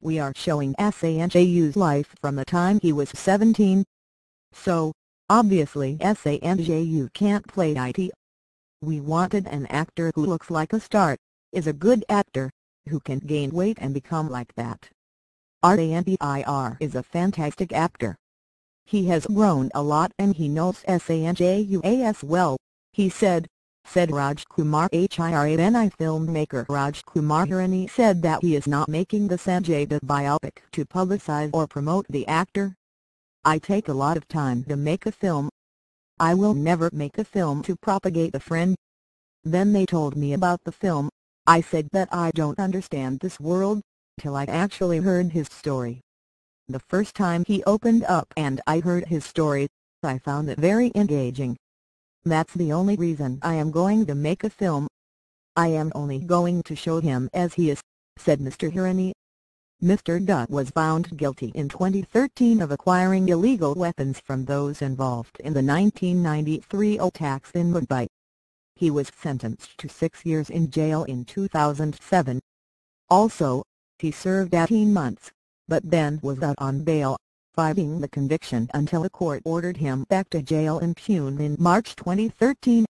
we are showing SANJU's life from the time he was 17. So, obviously Sanju can't play IT. We wanted an actor who looks like a star, is a good actor, who can gain weight and become like that. RANBIR is a fantastic actor. He has grown a lot and he knows Sanjay well, he said, said Rajkumar Hirani filmmaker Rajkumar Hirani said that he is not making the Sanjay Dutt biopic to publicize or promote the actor. I take a lot of time to make a film. I will never make a film to propagate a friend. Then they told me about the film, I said that I don't understand this world, till I actually heard his story. The first time he opened up and I heard his story, I found it very engaging. That's the only reason I am going to make a film. I am only going to show him as he is, said Mr. Hirani. Mr. Dutt was found guilty in 2013 of acquiring illegal weapons from those involved in the 1993 attacks in Mumbai. He was sentenced to six years in jail in 2007. Also, he served 18 months, but then was out on bail fighting the conviction until a court ordered him back to jail in Pune in March 2013.